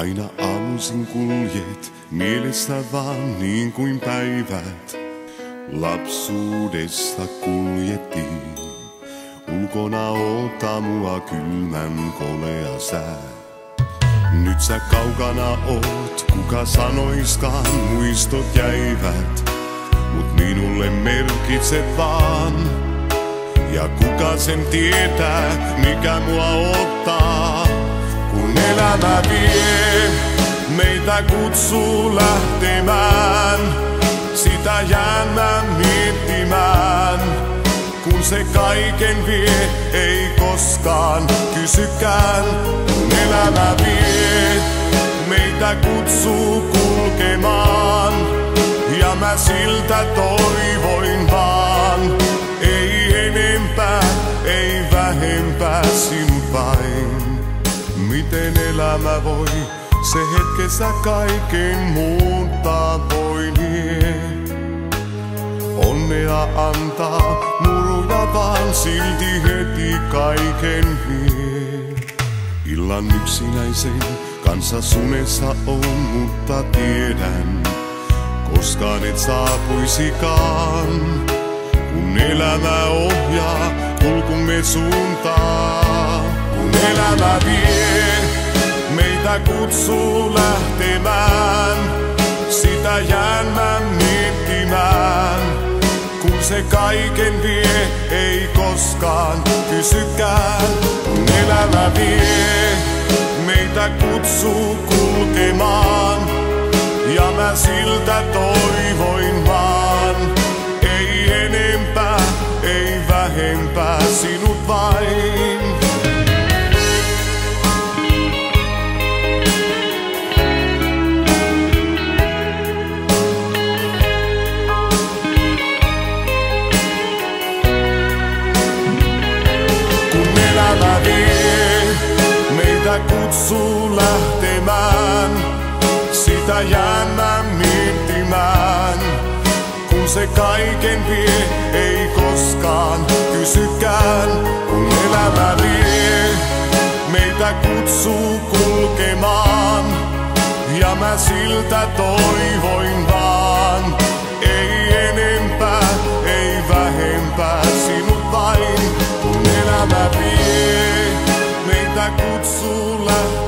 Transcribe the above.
Aina aamuisin kuljet, mielessä vaan niin kuin päivät. Lapsuudesta kuljettiin, ulkona oota mua kylmän kolea sää. Nyt sä kaukana oot, kuka sanoiskaan muistot jäivät, mut minulle merkitset vaan. Ja kuka sen tietää, mikä mua ottaa, kun elämä vie, meitä kutsuu lähtemään, sitä jään mä miettimään. Kun se kaiken vie, ei koskaan kysykään, kun elämä vie, meitä kutsuu kulkemaan. Ja mä siltä toivoin vaan, ei enempää, ei vähempää sinut vain. Miten elämä voi, se hetkessä kaiken muuttaa voinee. Onnea antaa, muruja vaan silti heti kaiken vie. Illan yksinäisen kanssa sunessa on, mutta tiedän, koskaan et saapuisikaan. Kun elämä ohjaa kulkumme suuntaan, kun elämä vie, meitä kutsuu lähtemään, sitä jään mä miettimään. Kun se kaiken vie, ei koskaan kysykään, kun elämä vie, meitä kutsuu kulkemaan. Ja mä siltä toivoin kutsuu lähtemään, sitä jään mä miettimään. Kun se kaiken vie, ei koskaan kysykään, kun elämä vie, meitä kutsuu kulkemaan. Ja mä siltä toivoin vaan, Dakutsular